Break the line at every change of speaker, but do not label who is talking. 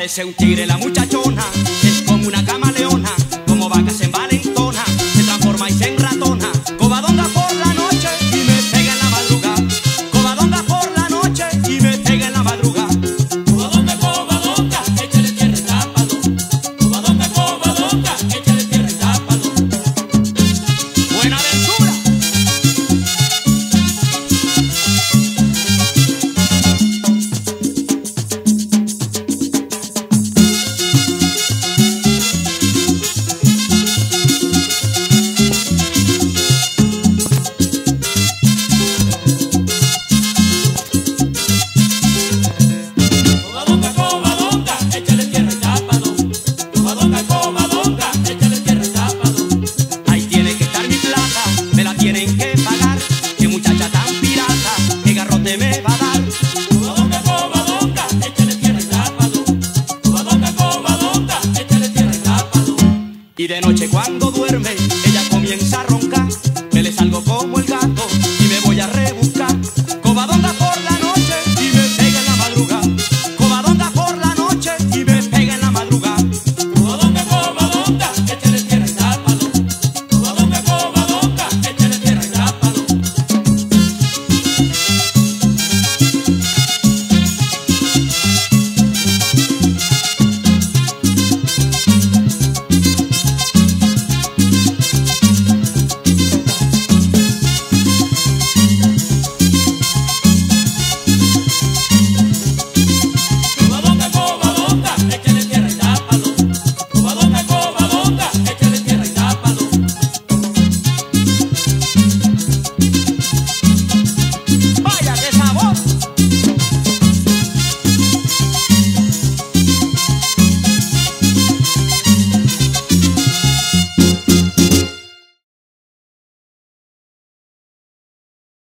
parece un tigre la muchachona, es como una camaleona, como vacas en envalentona, se transforma y se enratona, cobadonga por la noche y me pega en la madrugada, cobadonga por la noche y me pega en la madrugada. Cobadonga, cobadonga, échale tierra y tápalo, cobadonga, cobadonga, échale tierra y tápalo. Buena vez tienen que pagar. Que muchacha tan pirata, que garrote me va a dar. Covadonga, covadonga, échale tierra y sábado. Covadonga, covadonga, échale tierra y sábado. Y de noche cuando duerme, ella comienza a roncar. Me le salgo como el gato.